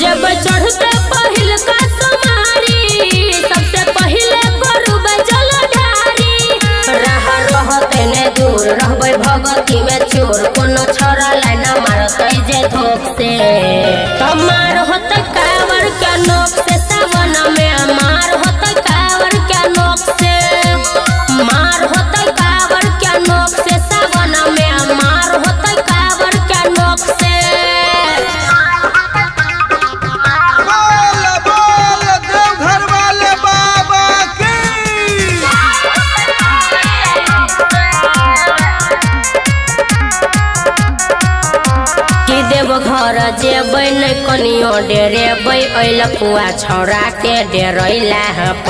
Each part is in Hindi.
जब चढ़ते पहिल का तुम्हारी सबसे पहले करू बजल डारी रह रहते ने दूर, रहबे भगती में चोर। कोनो छोरा लाइन मारत जे धोख से तमाम जेबै नै कनियो डेरेबै ऐल कुआ छौरा के डेरैला हप।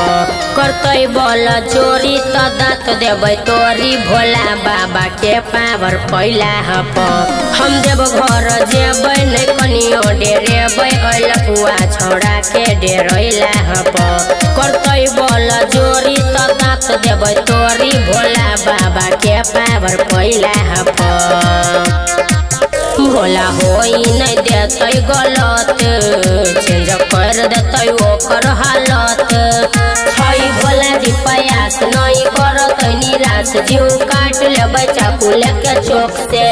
करतै बल चोरी त दाँत देबै तोरी, भोला बाबा के पावर पैला हप। हम देव घर जेबै नै कनियो डेरेबै ऐल कुआ छौरा के डेरैला हप। करतै बल जोरी त दाँत देबै तोरी, भोला बाबा के पावर पैला हप। भोला होई नहीं देते गलत चेंज कर देतै हालत। छै भोला जी प्रयास नहीं करत निराश जीव काट ले चाकू लेके चौक से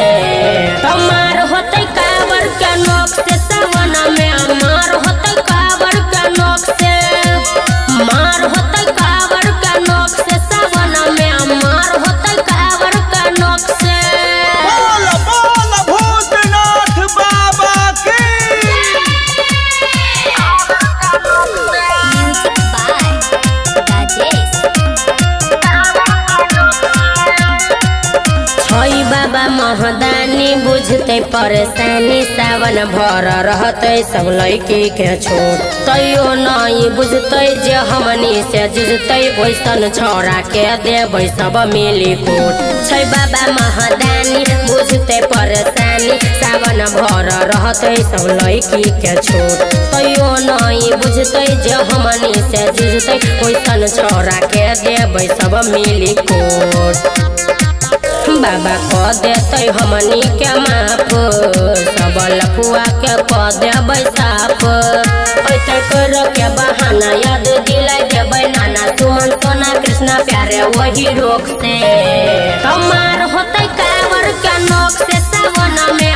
बाबा महदानी बुझते परेशानी सावन भर रहते सब लड़की के छोड़। तैयो नहीं बुझते जे हमनी से जुझते वैसन छोरा के देबै सब मिली कोट। छै बाबा महदानी बुझते परेशानी सावन भर रहते सब लड़की के छोड़। तैयो नहीं बुझते जे हमनी से जुझते वैसन छोरा के देबै सब मिली कोट। बाबा क देते हमनी के माप सब लफुआ के क दे साप कर के बहाना याद दिलाई देबै नाना सुमन, सोना कृष्णा प्यारे वही रोक से। कमार होते कावर के नोक से सावन में